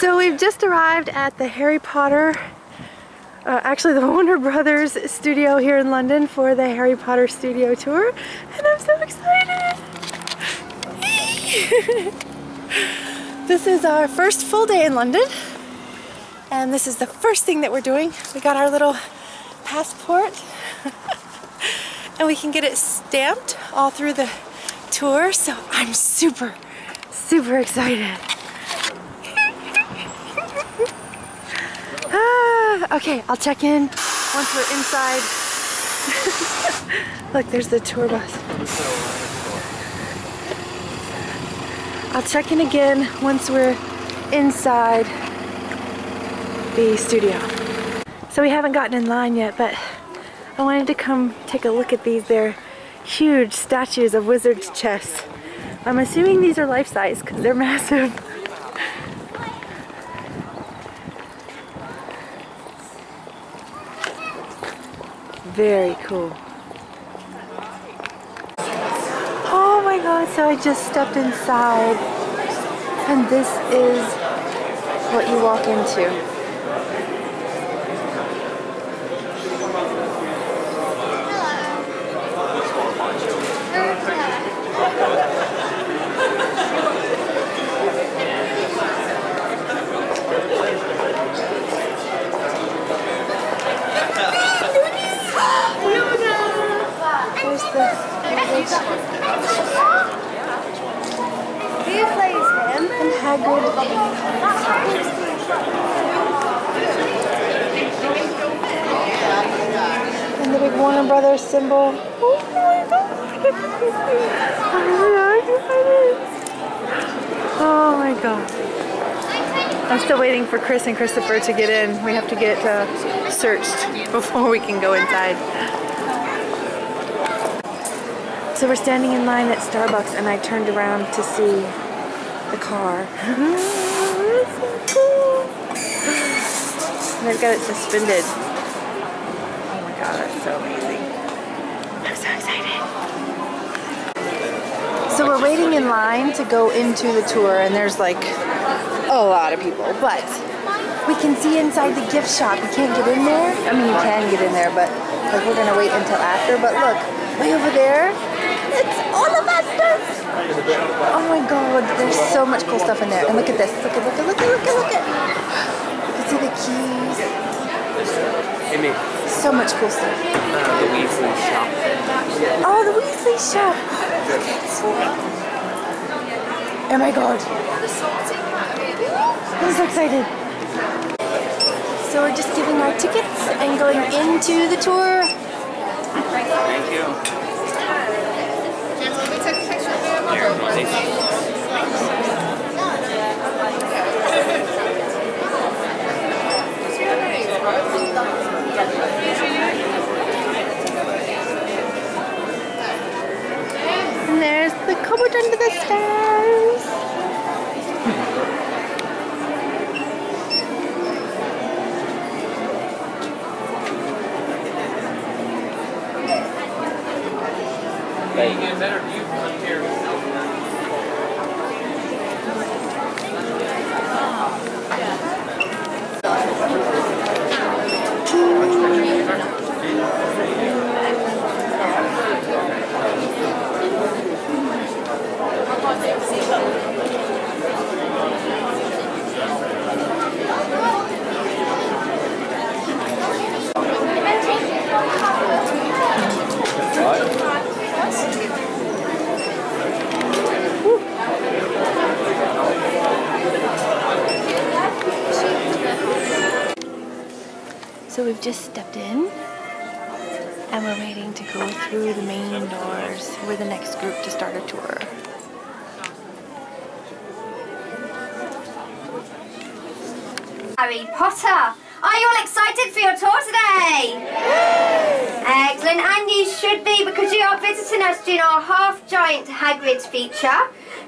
So we've just arrived at the Harry Potter, uh, actually the Warner Brothers studio here in London for the Harry Potter studio tour. And I'm so excited! this is our first full day in London. And this is the first thing that we're doing. We got our little passport. and we can get it stamped all through the tour. So I'm super, super excited. Ah, okay, I'll check in once we're inside. Look, there's the tour bus. I'll check in again once we're inside the studio. So we haven't gotten in line yet, but I wanted to come take a look at these. They're huge statues of wizard's chess. I'm assuming these are life-size because they're massive. Very cool. Oh my god, so I just stepped inside and this is what you walk into. And the big Warner Brothers symbol. Oh my god. Oh my god. I'm still waiting for Chris and Christopher to get in. We have to get uh, searched before we can go inside. So we're standing in line at Starbucks and I turned around to see car. and they've got it suspended. Oh my god, that's so amazing. I'm so excited. So we're waiting in line to go into the tour and there's like a lot of people, but we can see inside the gift shop. You can't get in there. I mean, you can get in there, but like we're gonna wait until after. But look, way over there, it's Ollivander! Oh my god, there's so much cool stuff in there. And look at this. Look at, look at, look at, look at, look at. You can see the keys. So much cool stuff. Uh, the Weasley shop. Oh, the Weasley shop. Look at Oh my god. I'm so excited. So we're just giving our tickets and going into the tour. Thank you. And to start a tour. Harry Potter. Are you all excited for your tour today? Excellent, and you should be because you are visiting us during our Half Giant Hagrid feature.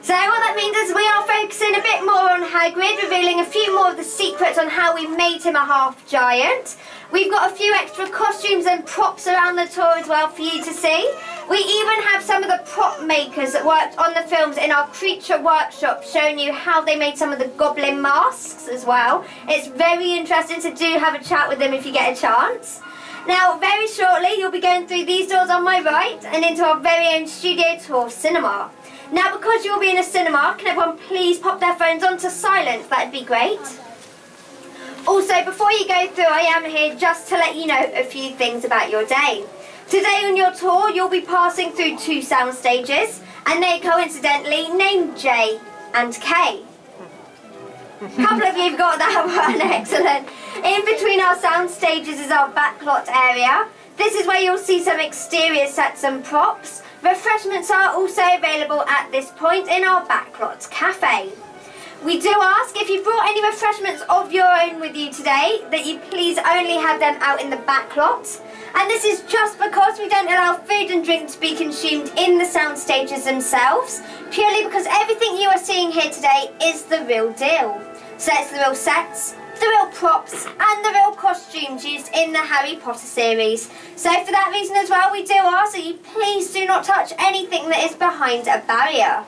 So what that means is we are focusing a bit more on Hagrid, revealing a few more of the secrets on how we made him a half giant. We've got a few extra costumes and props around the tour as well for you to see. We even have some of the prop makers that worked on the films in our creature workshop showing you how they made some of the goblin masks as well. It's very interesting to do have a chat with them if you get a chance. Now, very shortly, you'll be going through these doors on my right and into our very own studio tour cinema. Now, because you'll be in a cinema, can everyone please pop their phones onto silent? That'd be great. Also, before you go through, I am here just to let you know a few things about your day. Today on your tour, you'll be passing through two sound stages, and they coincidentally named J and K. couple of you have got that one, excellent. In between our sound stages is our backlot area. This is where you'll see some exterior sets and props. Refreshments are also available at this point in our backlot cafe. We do ask if you brought any refreshments of your own with you today that you please only have them out in the back lot. And this is just because we don't allow food and drink to be consumed in the sound stages themselves, purely because everything you are seeing here today is the real deal. So it's the real sets, the real props and the real costumes used in the Harry Potter series. So for that reason as well, we do ask that you please do not touch anything that is behind a barrier.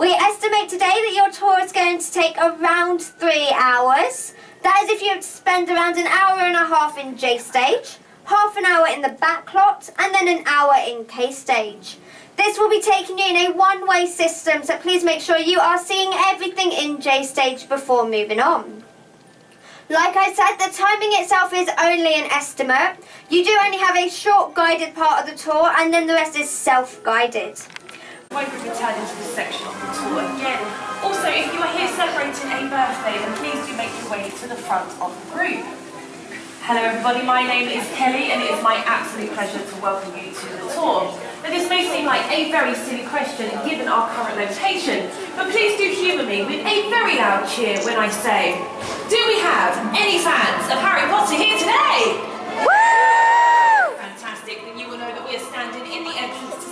We estimate today that your tour is going to take around three hours. That is if you spend around an hour and a half in J stage, half an hour in the back lot, and then an hour in K stage. This will be taking you in a one-way system, so please make sure you are seeing everything in J stage before moving on. Like I said, the timing itself is only an estimate. You do only have a short guided part of the tour, and then the rest is self-guided won't return into this section of the tour again. Also, if you are here celebrating a birthday, then please do make your way to the front of the group. Hello everybody, my name is Kelly and it is my absolute pleasure to welcome you to the tour. Now this may seem like a very silly question given our current location, but please do humour me with a very loud cheer when I say, do we have any fans of Harry Potter here today? Woo!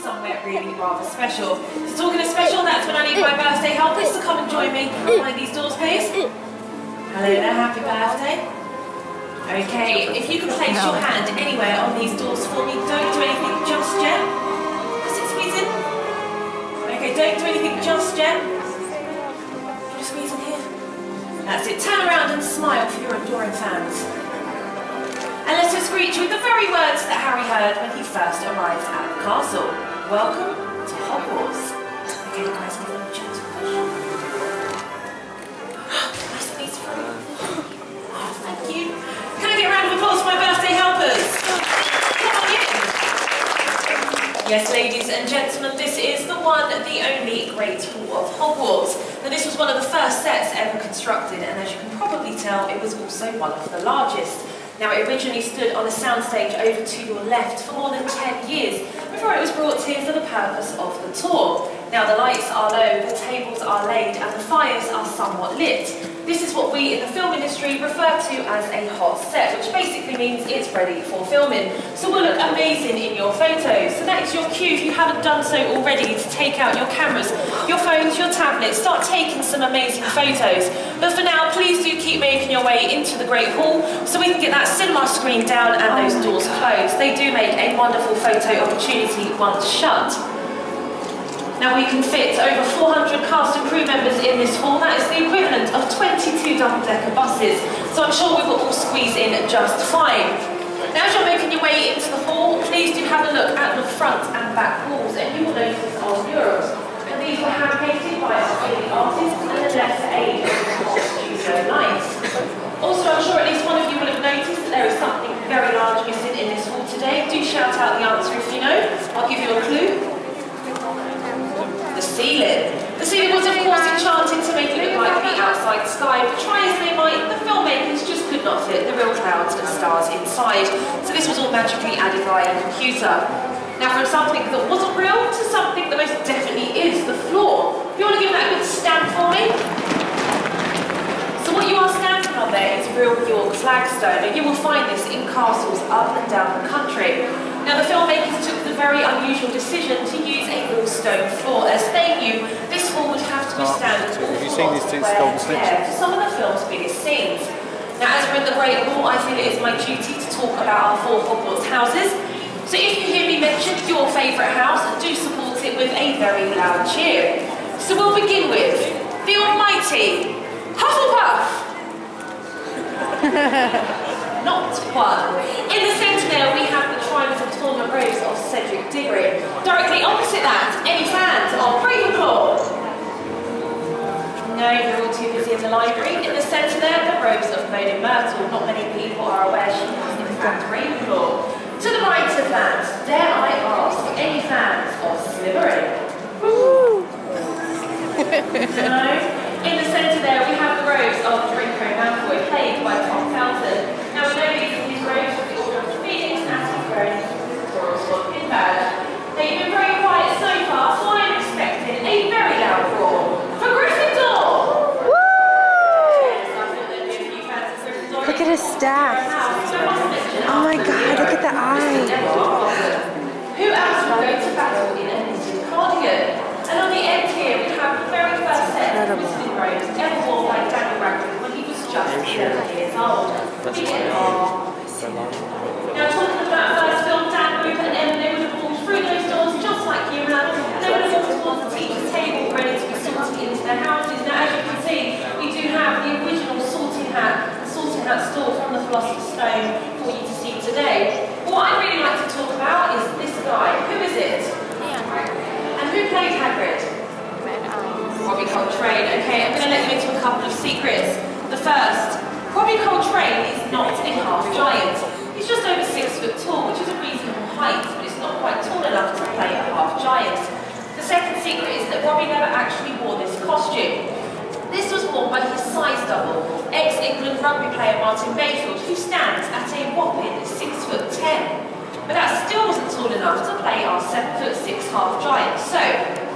Somewhere really rather special. So talking of special, that's when I need my birthday helpers to come and join me behind these doors, please. Hello there, happy birthday. Okay, if you can place your hand anywhere on these doors for me, don't do anything just yet. Squeeze in? Okay, don't do anything just yet. You squeeze in here? That's it. Turn around and smile for your adoring fans. And let us greet you with the very words that Harry heard when he first arrived at the castle. Welcome to Hogwarts. Okay, guys, them a gentle push. nice easy for you. Oh, thank you. Can I get a round of applause for my birthday helpers? Come on in. Yes, ladies and gentlemen, this is the one, the only Great Hall of Hogwarts. Now, this was one of the first sets ever constructed, and as you can probably tell, it was also one of the largest. Now, it originally stood on a soundstage over to your left for more than 10 years, before it was brought here for the purpose of the tour. Now the lights are low, the tables are laid and the fires are somewhat lit. This is what we in the film industry refer to as a hot set, which basically means it's ready for filming. So we'll look amazing in your photos. So that is your cue, if you haven't done so already, to take out your cameras, your phones, your tablets, start taking some amazing photos. But for now, please do keep making your way into the Great Hall so we can get that cinema screen down and those oh doors closed. They do make a wonderful photo opportunity once shut. Now we can fit over 400 cast and crew members in this hall. That is the equivalent of 22 double-decker buses. So I'm sure we will all squeeze in just fine. Now as you're making your way into the hall, please do have a look at the front and back walls and you will notice our murals. These were hand-painted by Philly artists and the letter A of Studio Night. Also, I'm sure at least one of you will have noticed that there is something very large missing in this hall today. Do shout out the answer if you know. I'll give you a clue the ceiling. The ceiling was of course enchanted to make it look like the outside sky, but try as they might, the filmmakers just could not fit the real clouds and stars inside. So this was all magically added by a computer. Now from something that wasn't real to something that most definitely is, the floor. If you want to give that a good stamp for me? So what you are standing on there is real York flagstone, and you will find this in castles up and down the country. Now the filmmakers took the very unusual decision to use a real stone floor as they knew this hall would have to withstand an awful lot of wear and tear for some of the film's biggest scenes. Now as we're in the Great Hall, I feel it is my duty to talk about our four Hogwarts houses. So if you hear me mention your favourite house, do support it with a very loud cheer. So we'll begin with the almighty Hufflepuff. Not one. In the centre there we have the Triwizard Tournament Rose of Cedric Diggory. Directly opposite that, any fans of Ravenclaw? No, you're all too busy in the library. In the centre there, the Rose of Moaning Myrtle. Not many people are aware she is in fact Ravenclaw. To the right of that, dare I ask, any fans of Slytherin? no. In the centre there, we have the Rose of Draco Malfoy, played by Tom Felton. Now we know these these robes of the Order of the Phoenix as he's wearing his Royal pin badge. They've been very quiet so far, so I'm expecting a very loud roar for Gryffindor! Look at his staff. Oh my god, look at the eye. Who else will go to battle in a knitted cardigan? And on the end here, we have the very first set of Incredible. Robes ever worn by Daniel Radcliffe when he was just 11 years old. That's We why get I- our now talking about first film, Dan, Rupert and Emma, they would have walked through those doors just like you have. and They would have walked towards the teacher's table ready to be sorted into their houses. Now as you can see, we do have the original sorting hat, sorting store from the Philosopher's Stone for you to see today. What I'd really like to talk about is this guy. Who is it? And who played Hagrid? Robbie Coltrane. Okay, I'm going to let you into a couple of secrets. The first, Robbie Coltrane is not a half giant. He's just over six foot tall, which is a reasonable height, but it's not quite tall enough to play a half giant. The second secret is that Robbie never actually wore this costume. This was worn by his size double, ex-England rugby player Martin Bayfield, who stands at a whopping six foot ten. But that still wasn't tall enough to play our seven foot six half giant. So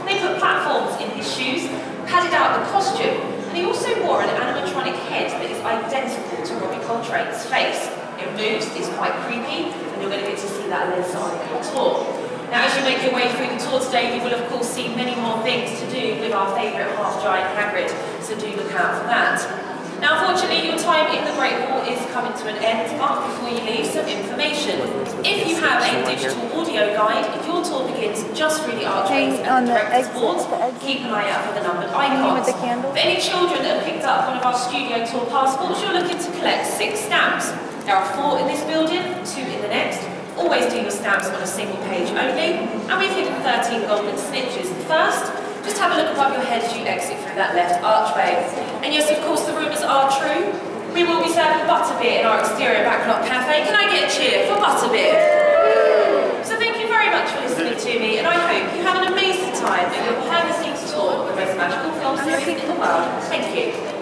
they put platforms in his shoes, padded out the costume, and he also wore an animatronic head that is identical to Robbie Coltrane's face. It moves, it's quite creepy, and you're going to get to see that later on in the tour. Now, as you make your way through the tour today, you will of course see many more things to do with our favourite half-giant Hagrid, so do look out for that. Now, unfortunately, your time in the Great Hall is coming to an end, but before you leave, some information. If you have a digital audio guide, if your tour begins just through the archways and on the director's boards, keep an eye out for the numbered icons. For any children that have picked up one of our studio tour passports, you're looking to collect six stamps. There are four in this building, two in the next. Always do your stamps on a single page only. And we've hidden 13 golden snitches. First, just have a look above your head as you exit through that left archway. And yes, of course, the rumours are true. We will be serving butterbeer in our exterior backlot cafe. Can I get a cheer for butterbeer? So thank you very much for listening to me, and I hope you have an amazing time at your scenes tour of the most magical film series in the world. Thank you.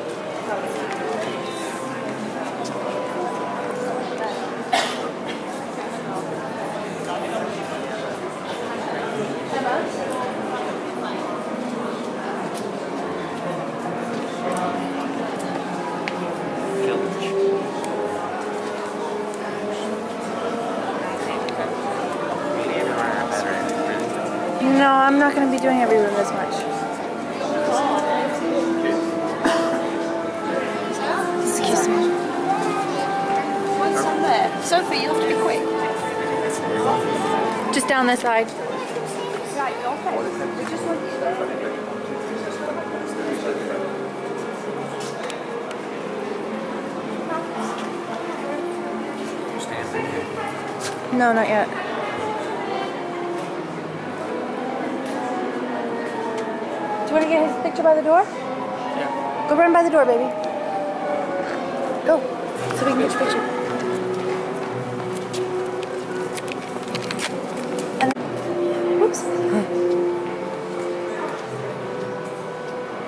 No, I'm not going to be doing every room as much. Excuse me. What's on there? Sophie, you have to be quick. Just down this side. Right, okay. We just want you. No, not yet. You want to get his picture by the door? Yeah. Go run by the door, baby. Go. So we can get your picture. And oops.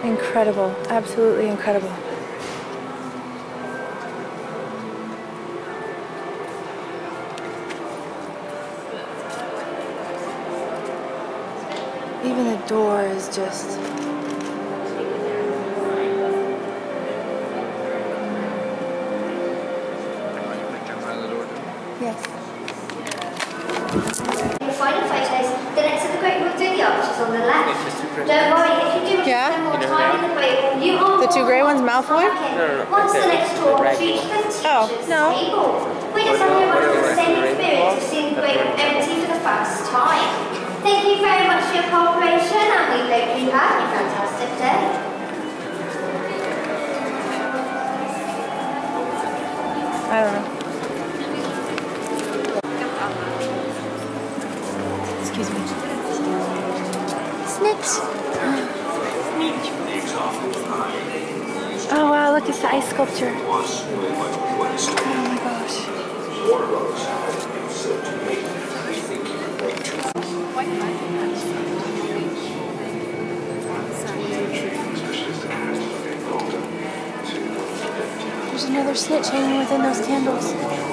Incredible. Absolutely incredible. just Yes. The the great the arches on the left. Don't worry, if you do yeah. more time in the you are The two grey ones, Malfoy? No, no, no. Once the next tour, reach the teacher's oh, no. table. We just hope the same experience of seeing the great empty for the first time. Thank you very much for your cooperation a fantastic day. I don't know. Excuse me. Snitch. Oh wow, look, it's the ice sculpture. Oh my gosh. Water another snitch hanging within those candles.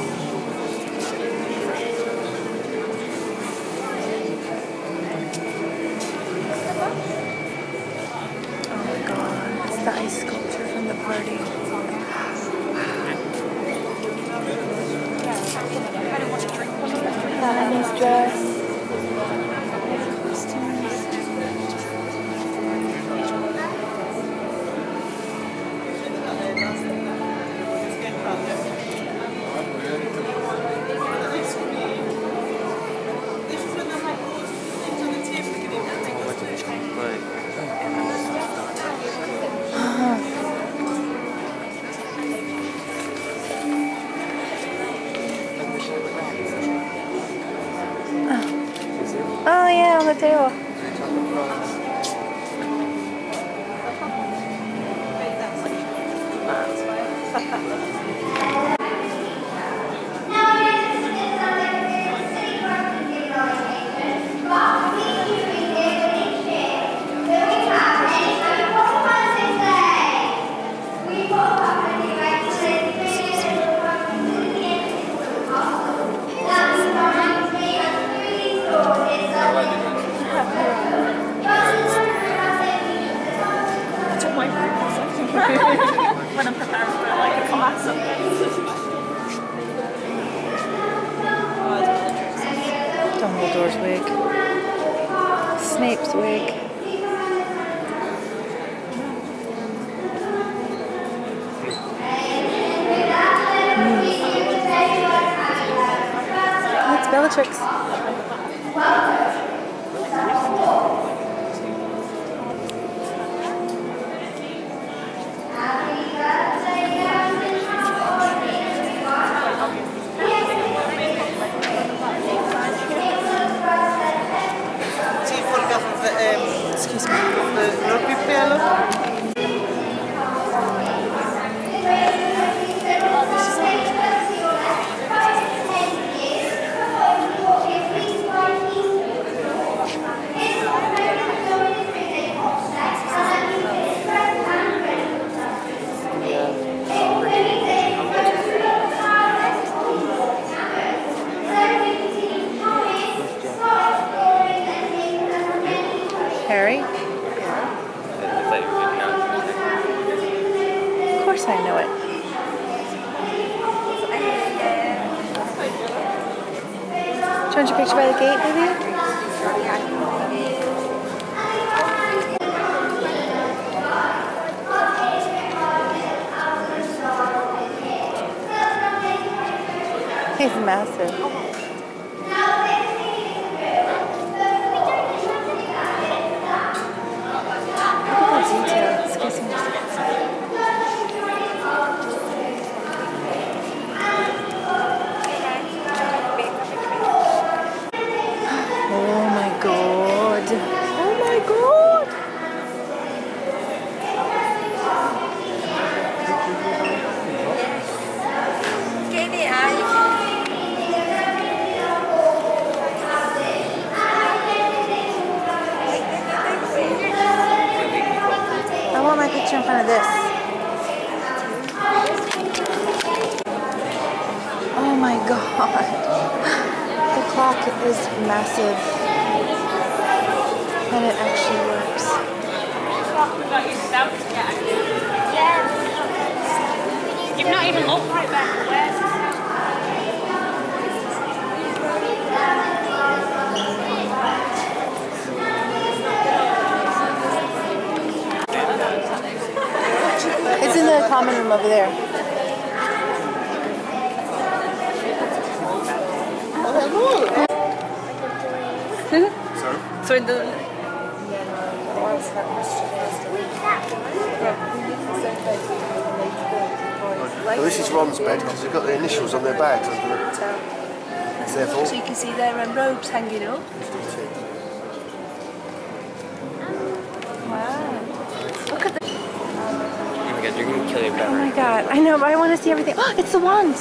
is massive. Hanging up. Wow. Look at the. Oh my god, you're gonna kill your Oh my god, I know, but I want to see everything. Oh, it's the wand!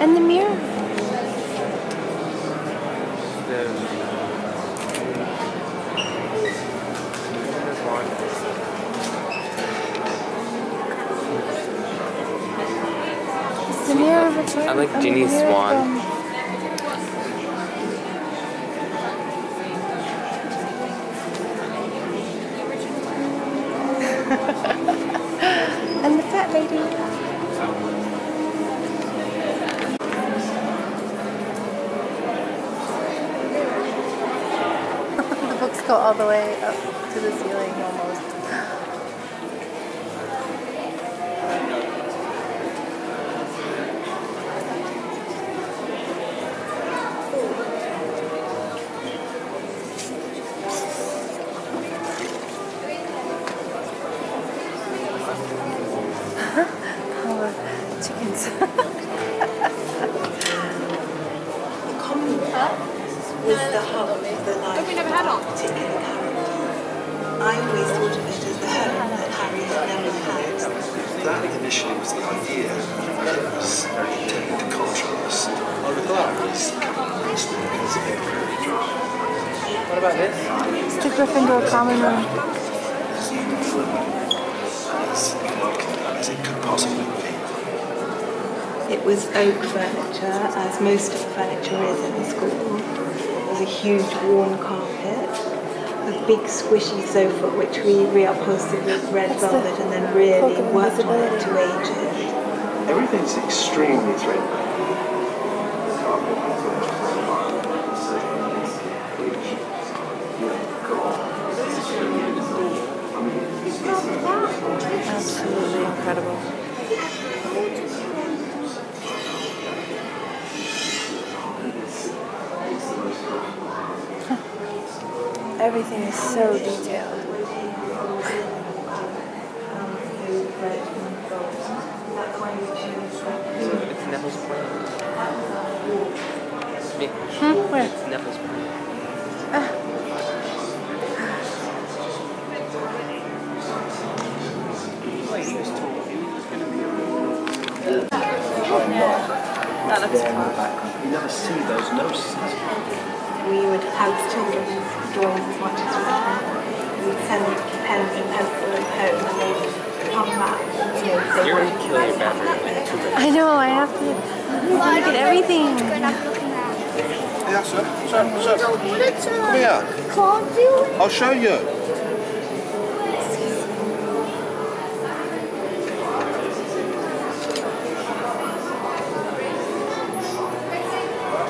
And the mirror. It's the mirror of a I like Ginny's swan. It was oak furniture, as most of the furniture is in the school. There was a huge worn carpet, a big squishy sofa which we reupholstered with red That's velvet and then really cloak of worked on it to invisibility. age it. Everything's extremely threatening. Absolutely incredible. Everything is so detailed. Look at everything. Yeah, sir. Sir, sir. Come here. I'll show you.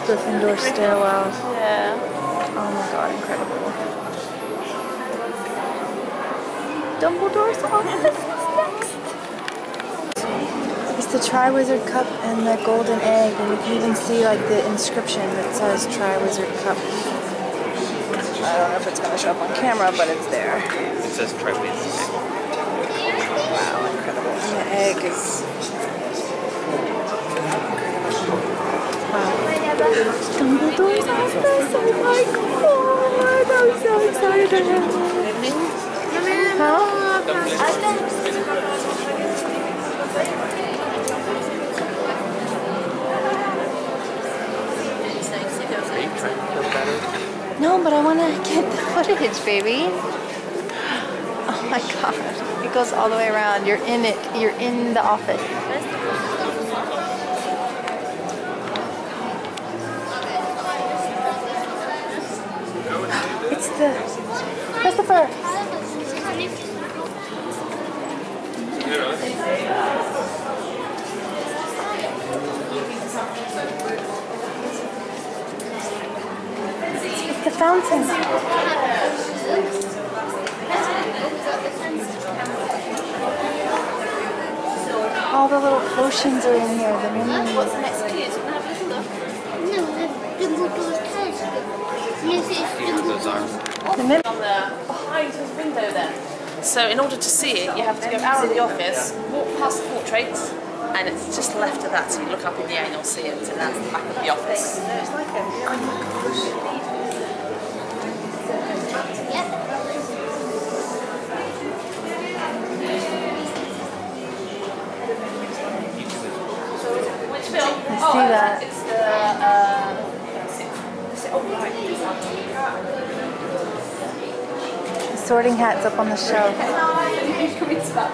Gryffindor stairwell. Yeah. Oh my god, incredible. Dumbledore's office is next. It's the Triwizard Cup and the Golden Egg, and you can even see like the inscription that says Triwizard Cup. I don't know if it's gonna show up on camera, but it's there. It says try with. Wow, incredible. And the egg is. Wow. Dumbledore's office! Oh my god! I'm so excited! Huh? Are battery? No, but I want to get the footage, baby. Oh my god. It goes all the way around. You're in it. You're in the office. It's the Christopher. It's the fountain. All the little potions are in here. The memories. What's next to you? Do you want to have a little look? No, Dumbledore's those. The behind his window there. So in order to see it, you have to go out of the office, walk past the portraits, and it's just left of that. So you look up in the air and you'll see it, and that's the back of the office. Which film? I oh, see uh, that. It's the. Uh, let's see. Is it- oh, right, this one. The sorting hat's up on the shelf. It's the-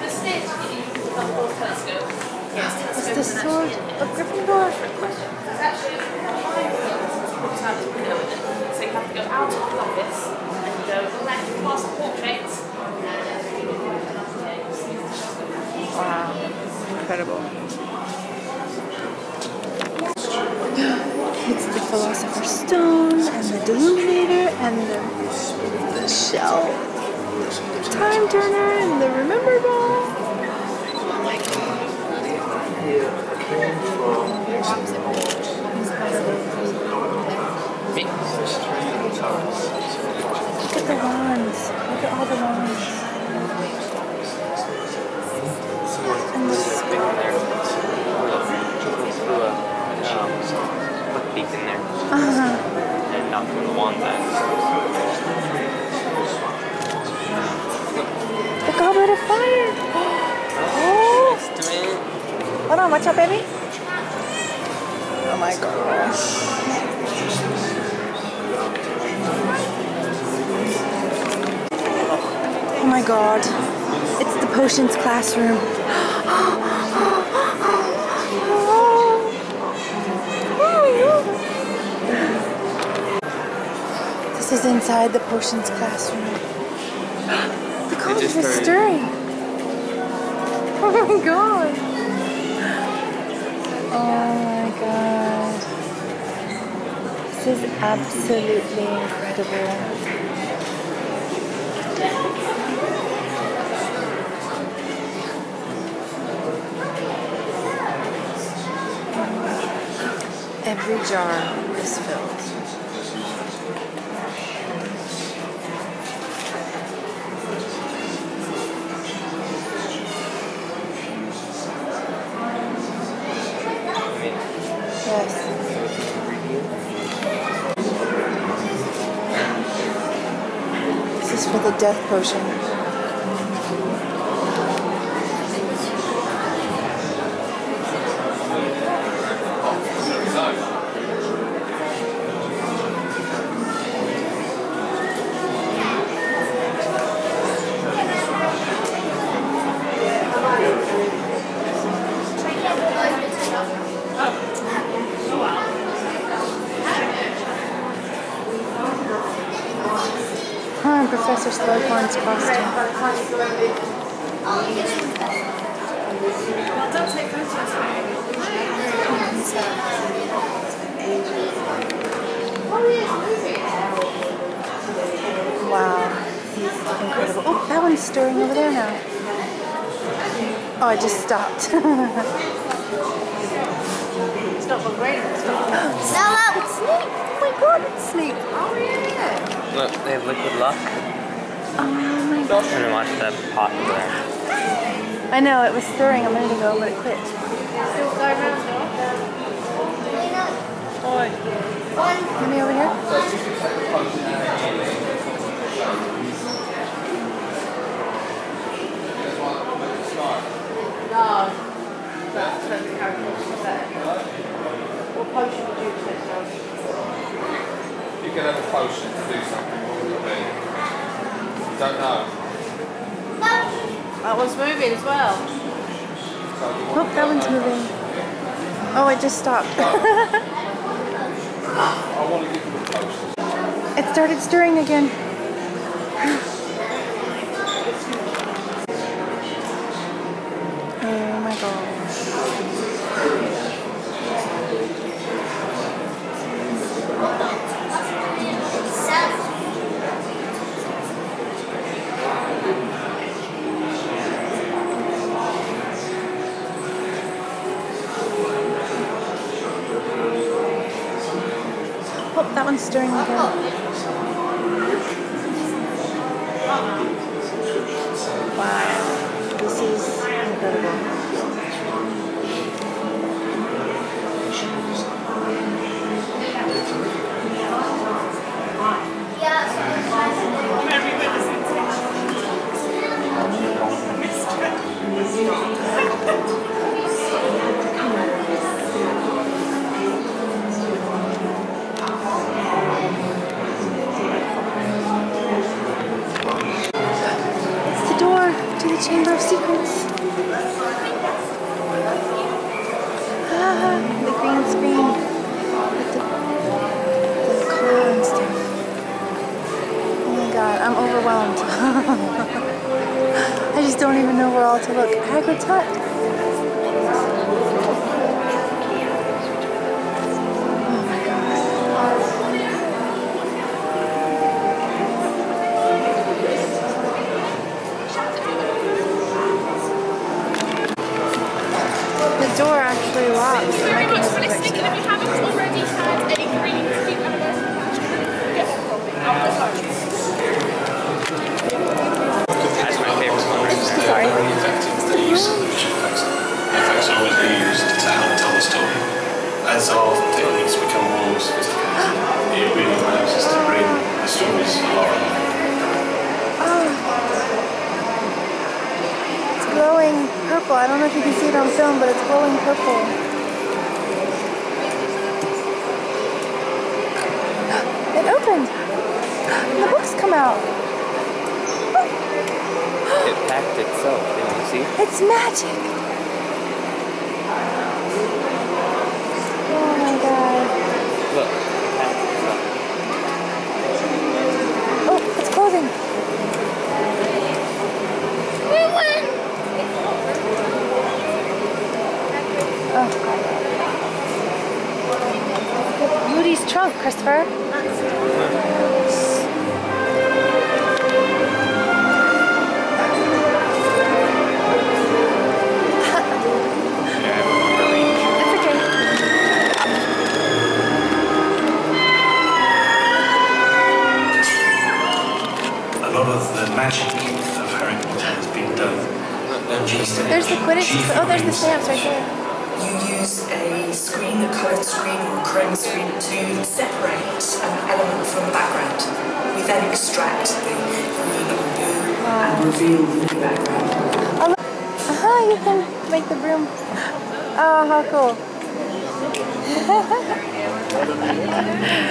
The snitch. The whole telescope. Yes, It's the sword of Gryffindor. It's actually it's out the window, isn't it? So you have to go out of the office and go left past the portraits. Wow. Incredible. It's the Philosopher's Stone Deluminator and the, the shell. The Time Turner and the Remembrall. Look at the wands. Look at all the wands. And not through the then. The Goblet of Fire. Oh! Hold on, watch out, baby. Oh my gosh. Oh my god. It's the potions classroom. Is inside the potions classroom. The colors just are started- stirring. Oh my god. Oh my god. This is absolutely incredible. Every jar is filled. This is for the death potion. Huh, Professor Slughorn's costume. Wow, he's incredible. Oh, that one's stirring over there now. Oh, I just stopped. Stop on great. Stella, it's Snape. Oh my god, it's Snape. Oh yeah. Look, they have liquid luck. Oh my god. And then watch that pot over there. I know, it was stirring a minute ago, but it quit. Let me over here. You take, John? You can have a potion to do something. What would it be? Don't know. That one's moving as well. Oh, that one's moving. Oh, it just stopped. Oh. I want to give you a potion. it started stirring again. It's to look. The broom. Oh, ah, how cool.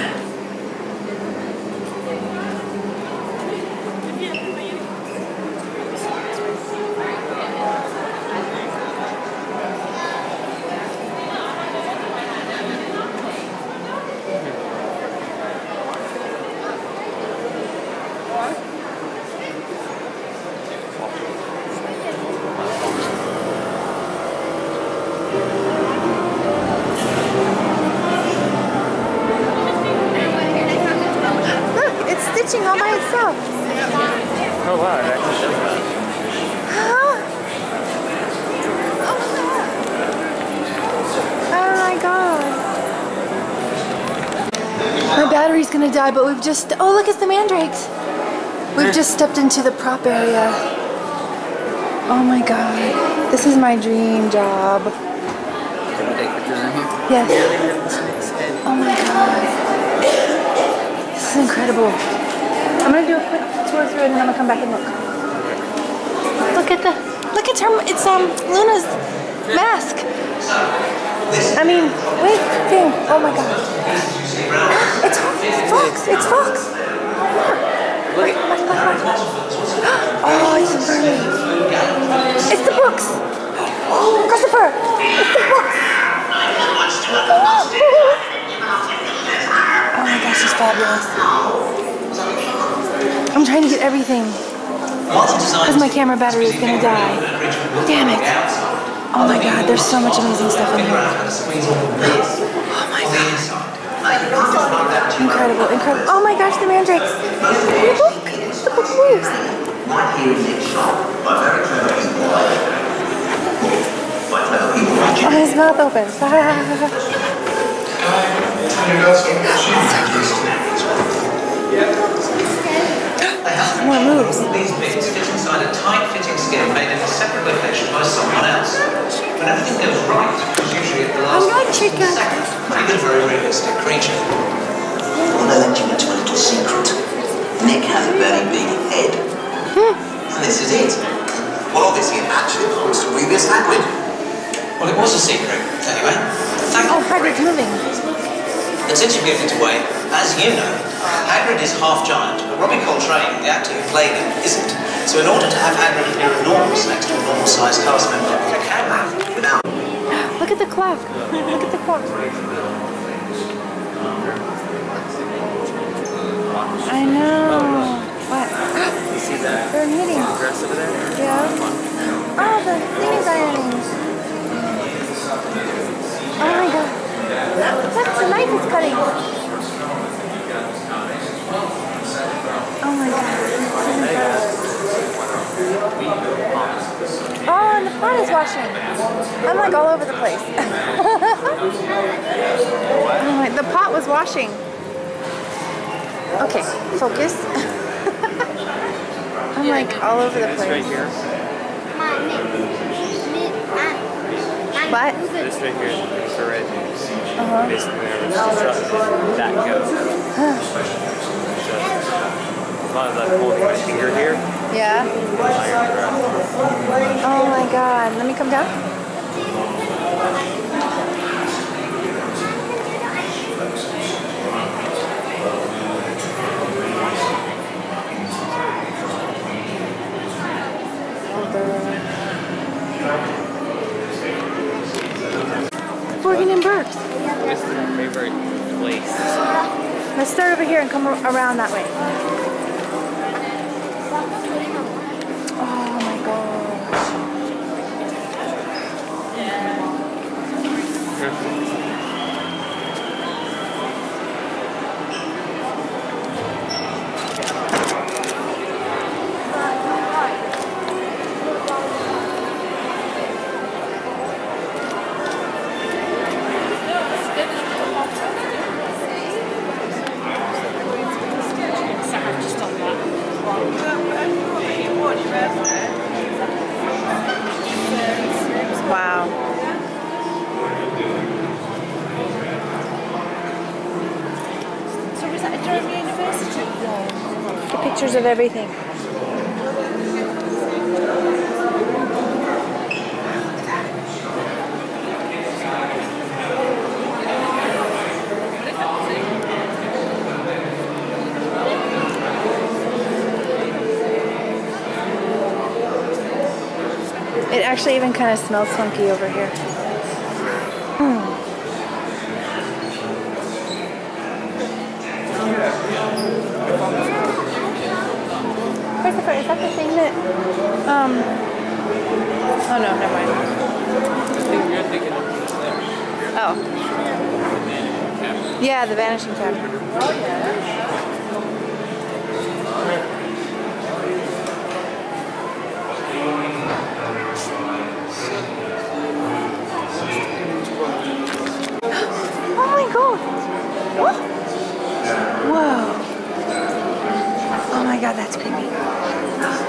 Look, it's stitching all by itself. Oh wow, it actually does that. Huh? Oh my god. Gonna die, but we've just. Oh, look, it's the mandrakes. We've just stepped into the prop area. Oh my god. This is my dream job. Can I take pictures in here? Yes. Oh my god. This is incredible. I'm gonna do a quick tour through and then I'm gonna come back and look. Look at the look at her it's um Luna's mask. I mean, wait, thing. Oh my god. It's Fawkes, it's Fawkes. Oh, it's burning. It's the books. Christopher, it's the books. Oh my gosh, she's fabulous. I'm trying to get everything. Because my camera battery is gonna die. Damn it. Oh my god, there's so much amazing stuff in here. Oh my god. Incredible, incredible. Oh my gosh, the mandrakes. The. The book moves. Oh, his mouth opens. More moves. These bits fit inside a tight-fitting skin made in a separate location by someone else. When everything goes right, which is usually at the last second, even a very realistic creature. Well, I'll let you into a little secret. Nick has a very big head. Hmm. and this is it. Well, obviously, it actually belongs to Rubeus Hagrid. Well, it was a secret, anyway. Thank Oh, you. Hagrid's moving. And since you've given it away, as you know, Hagrid is half giant, but Robbie Coltrane, the actor who played him, isn't. So in order to have Hagrid appear enormous next to a normal-sized cast member, you can without Look at the clock. Look at the clock. I know. What? They're knitting. Yeah. Oh, the thing ironing. Oh my god. Look, the knife is cutting. Oh my god. This is incredible. Oh, and the pot is washing. I'm like all over the place. oh my, the pot was washing. Okay, focus. I'm like all over the place. here. What? This right here is for red news. Uh-huh. Basically, wherever the that goes. So, as long as I'm holding my finger here, Yeah. Oh my god. Let me come down. Borgin and Burkes. This is my favorite place. Let's start over here and come around that way. Oh my. Wow. So was that at Durham University? The pictures of everything. It actually even kind of smells funky over here. Hmm. Christopher, is that the thing that, um, oh no, never mind. The thing you're thinking of is there. Oh. Yeah, the vanishing tab. God, that's creepy.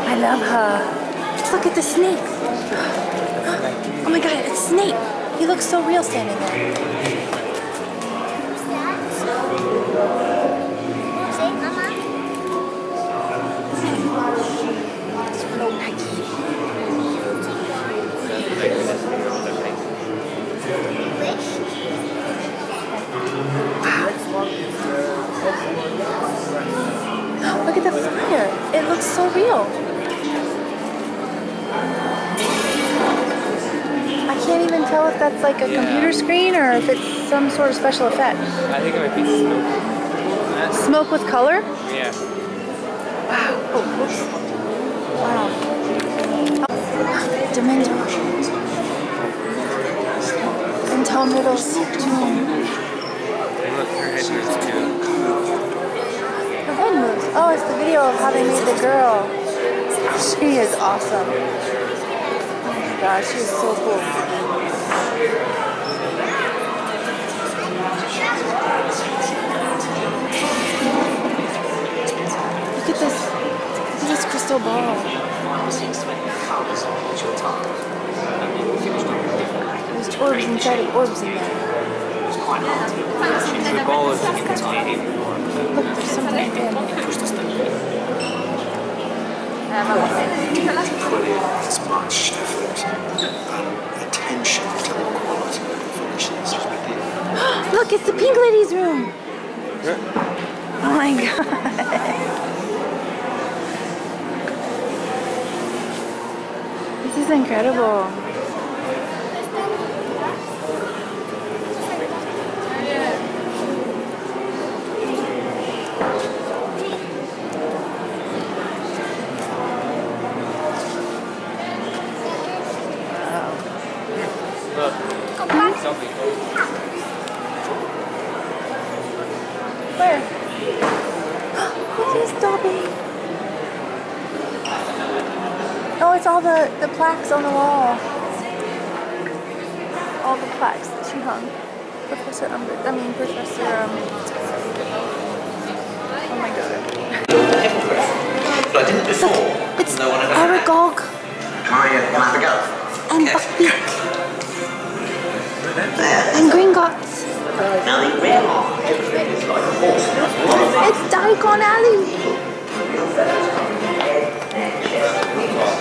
I love her. Look at the snake. Oh my god, it's Snape. He looks so real standing there. Looks so real. I can't even tell if that's like a Yeah. computer screen or if it's some sort of special effect. I think it might be smoke. Smoke with color? Yeah. Wow. Oh. Wow. Dementor. And Tom Riddle's tomb. Oh, it's the video of how they made the girl. She is awesome. Oh my gosh, she is so cool. Look at this. Look at this crystal ball. There's orbs inside of orbs in there. The ball is in. Look, there's something in there. pushed us to put in as much effort and attention to the quality of the finishes as we did. Look, it's the pink lady's room. Oh my god. This is incredible. Look, something. Where? What is Dobby? Oh, it's all the, the plaques on the wall. All the plaques that she hung. Professor Umber, I mean Professor, um, oh my god. But I didn't before. It's no one ever Aragog Can I, can I have a go? and Buckbeak like a horse. It's Diagon Alley.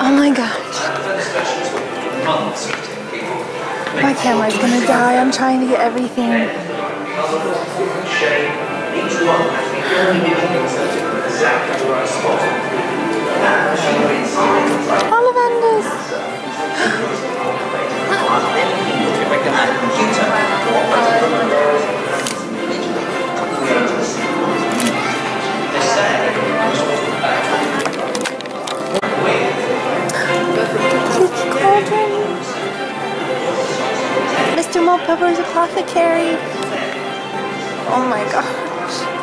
Oh my gosh. My camera's gonna die. I'm trying to get everything. Each went inside. Ollivanders. Leaky Cauldron. Mr. Mulpepper's Apothecary. Oh my gosh.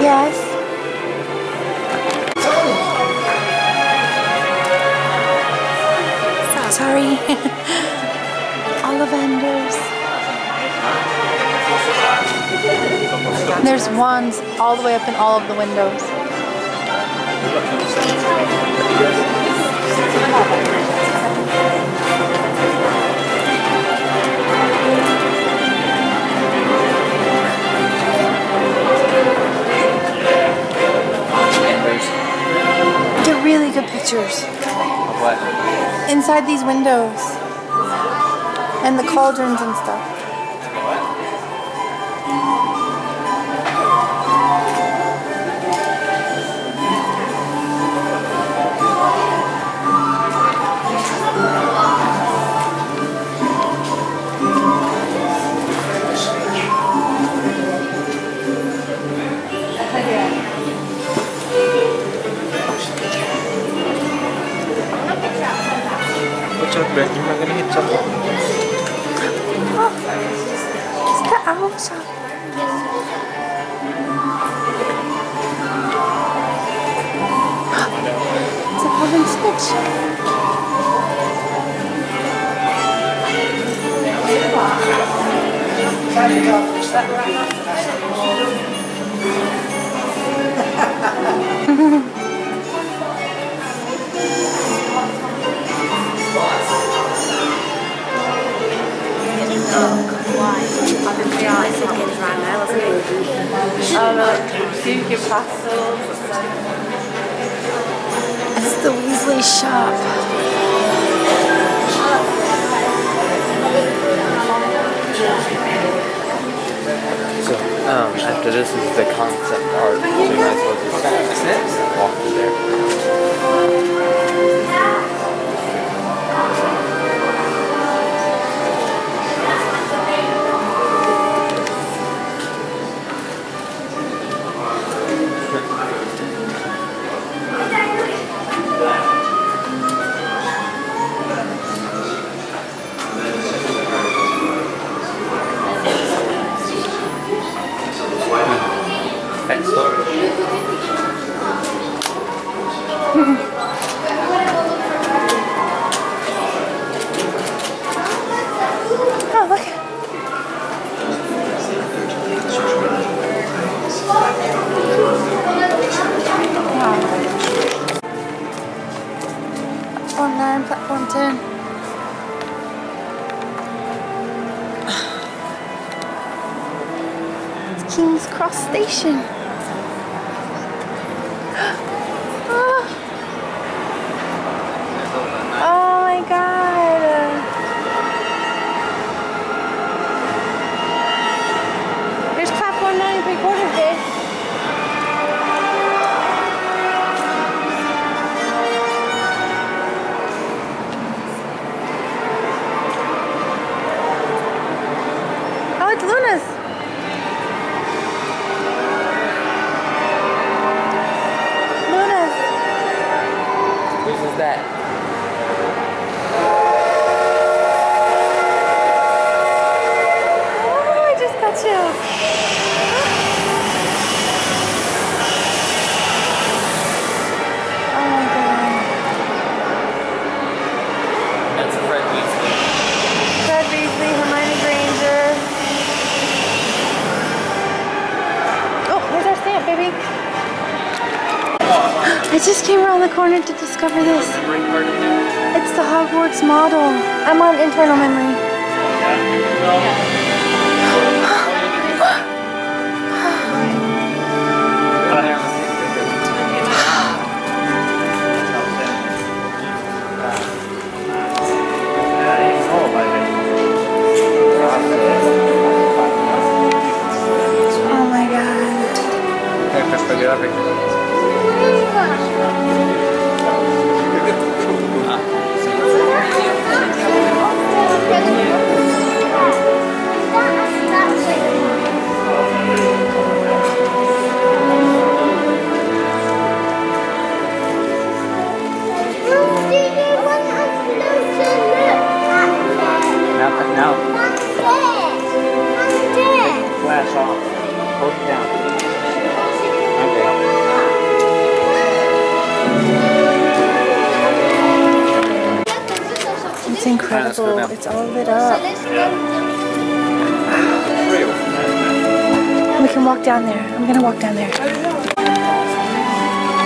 Yes. Sorry. Ollivanders. There's wands all the way up in all of the windows. Get really good pictures What? Inside these windows and the cauldrons and stuff. What's your bet? You're not gonna hit something. It's the owl shop. It's a golden snitch. Look, discover this. It's the Hogwarts model. I'm on internal memory. Incredible. It's all lit up. We can walk down there. I'm gonna walk down there.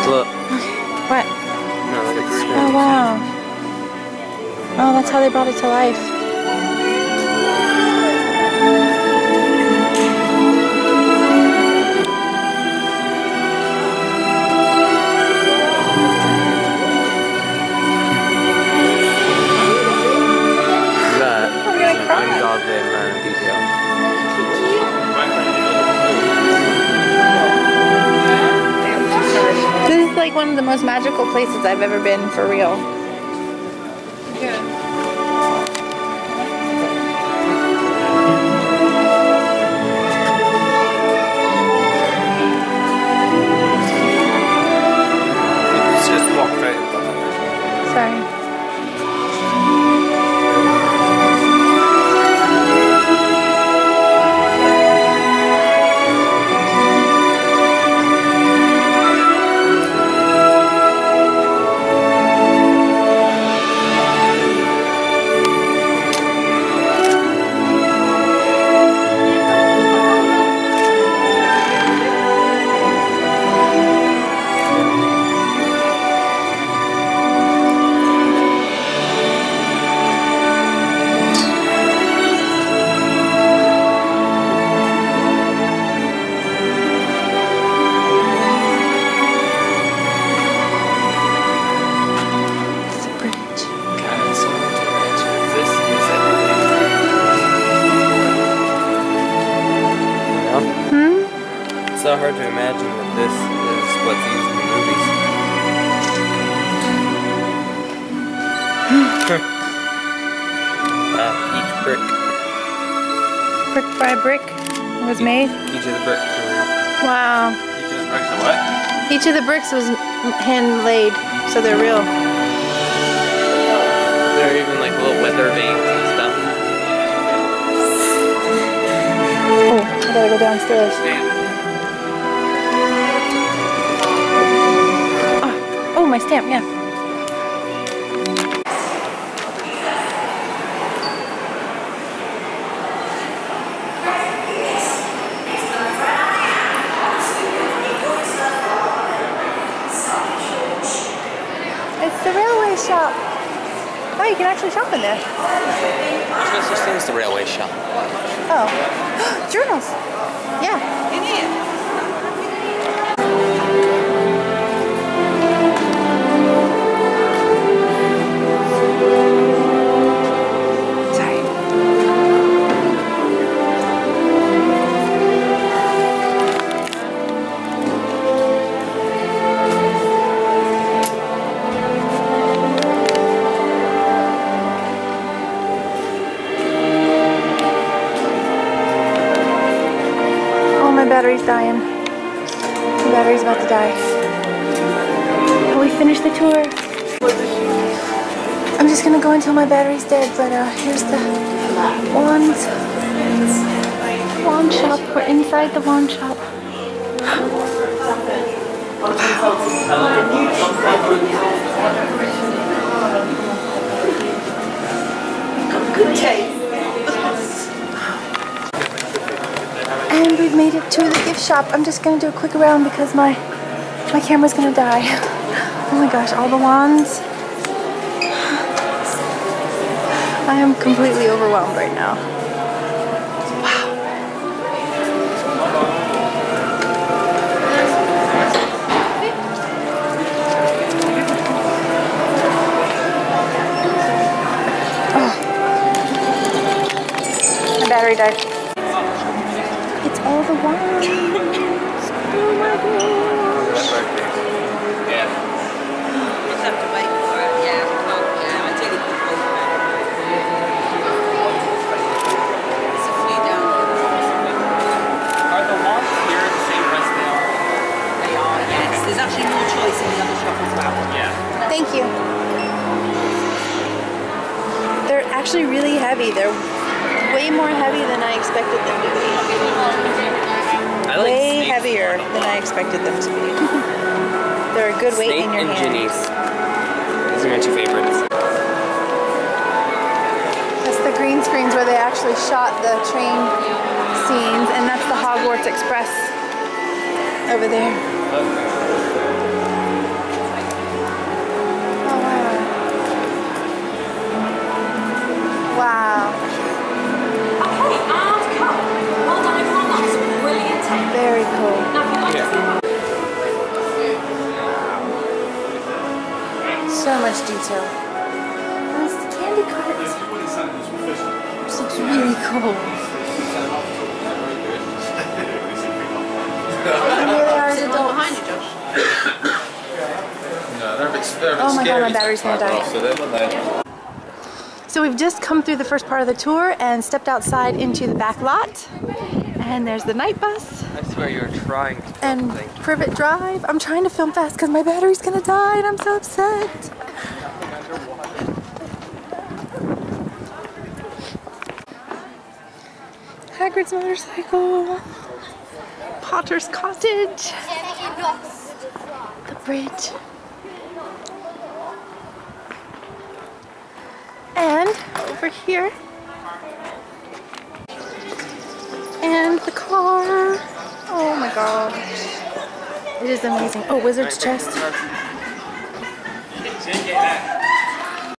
Look. What? No, look at the. Oh wow. Oh, that's how they brought it to life. Like one of the most magical places I've ever been for real. Each of the bricks was hand laid, so they're real. There are even like little weather vanes and stuff. Oh, I gotta go downstairs. Oh, oh, my stamp, yeah. In there. There's no such thing as the railway shop. Oh. Journals. Yeah. Until my battery's dead, but uh, here's the wand, wand shop. We're inside the wand shop. Good taste. And we've made it to the gift shop. I'm just gonna do a quick round because my my camera's gonna die. Oh my gosh, all the wands. I am completely overwhelmed right now. Wow. Oh. My battery died. Heavy than I expected them to be. I like way heavier than I expected them to be. They're a good weight in your and hand. Ginny's. These are my two favorites. That's the green screens where they actually shot the train scenes, and that's the Hogwarts Express over there. Oh, wow. Very cool. Now, if you'd like to see So much detail. And the candy cart. This looks really cool. And here they are as adults. No, they're a bit, they're a bit Oh my God, my battery's gonna die. so they're- they're- So we've just come through the first part of the tour and stepped outside into the back lot. And there's the Knight Bus I swear you're trying to and Privet Drive. I'm trying to film fast because my battery's gonna die and I'm so upset. Hagrid's motorcycle. Potter's cottage. The bridge. And over here. And the car. Oh my gosh. It is amazing. Oh, wizard's chest.